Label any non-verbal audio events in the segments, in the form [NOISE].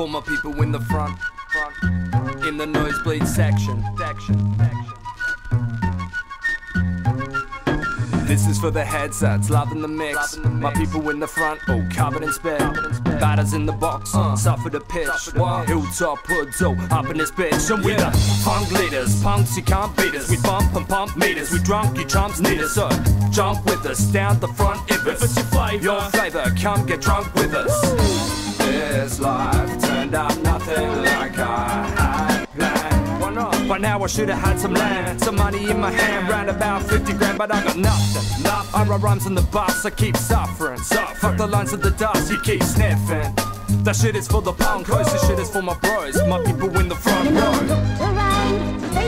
For my people in the front, front, in the nosebleed section, section, section. This is for the headsets, loving the mix. My people in the front, oh, covered in spit. Batters in the box, uh. suffer the pitch. Hilltop hoods, oh, up in this bitch. And we the punk leaders, punks, you can't beat us. We bump and pump meters, we drunk, you chumps need us. So jump with us, down the front if it's your flavor. Your flavor, come get drunk with us. This life nothing like I? By now I should have had some land, some money in my hand, round about 50 grand, but I got nothing. nothing. I write rhymes on the bus, I keep suffering. suffering. Fuck the lines of the dust, you keep sniffing. That shit is for the punkos, this shit is for my bros, my people in the front row.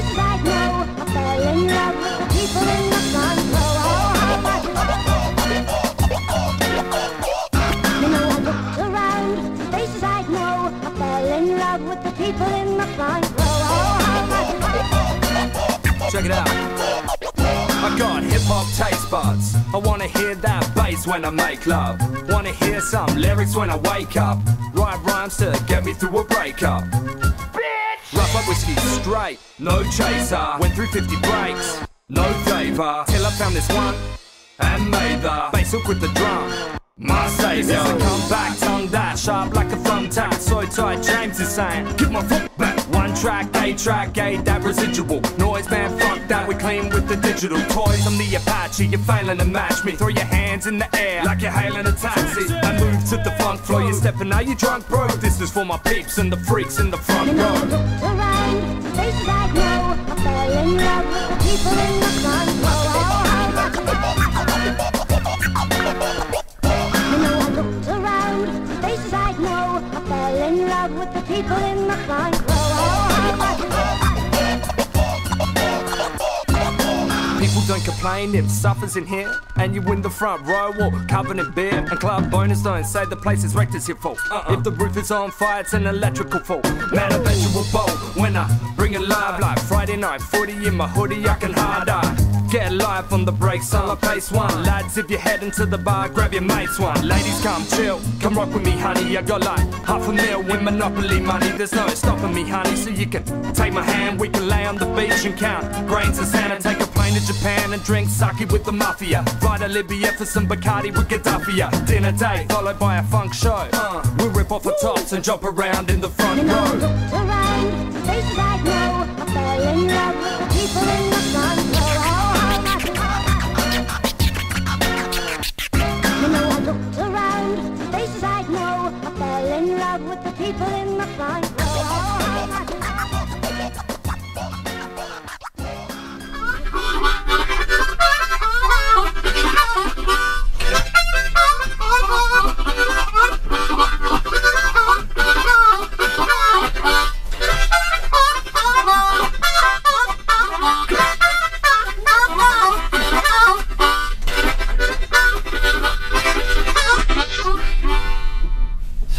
With the people in the front row. Oh, how much Check it out. I got hip hop taste buds. I wanna hear that bass when I make love. Wanna hear some lyrics when I wake up. Write rhymes to get me through a breakup. Rough up whiskey straight, no chaser. Went through 50 breaks, no favor. Till I found this one and made the bass hook with the drum. My savior. I come back, tongue that sharp like a thumbtack. So tight, James is saying, give my foot back. One track, A track, A that residual. Noise man, fuck that, we clean with the digital toys. I'm the Apache, you're failing to match me. Throw your hands in the air like you're hailing a taxi. I move to the funk floor, you're stepping, are you drunk, bro? This is for my peeps and the freaks in the front row. Fell in love with the people in the front row. How much People don't complain if suffers in here and you in the front row or covered in beer and club bonus don't say the place is wrecked it's your fault. Uh-uh. If the roof is on fire, it's an electrical fault. Man, I bet you will bowl when I bring it live like Friday night footy in my hoodie. I can hard eye. Get live on the brakes on a pace one. Lads, if you're heading to the bar, grab your mates one. Ladies, come chill, come rock with me, honey. I got like half a mil with Monopoly money. There's no stopping me, honey. So you can take my hand, we can lay on the beach and count grains of sand and take a plane to Japan and drink sake with the mafia. Fly to Libya for some Bacardi with Gaddafi. Dinner date followed by a funk show. Uh. we rip off the tops and jump around in the front You know, I row. With the people in the front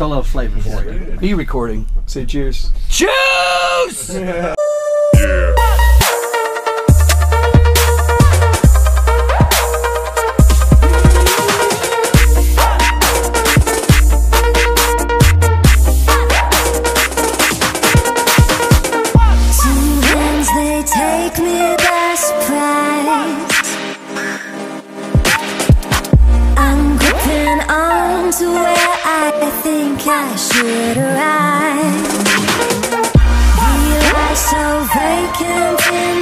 Solo flavor for you. Are you recording? Say cheers. Juice! [LAUGHS] Two should arrive. We lie so vacant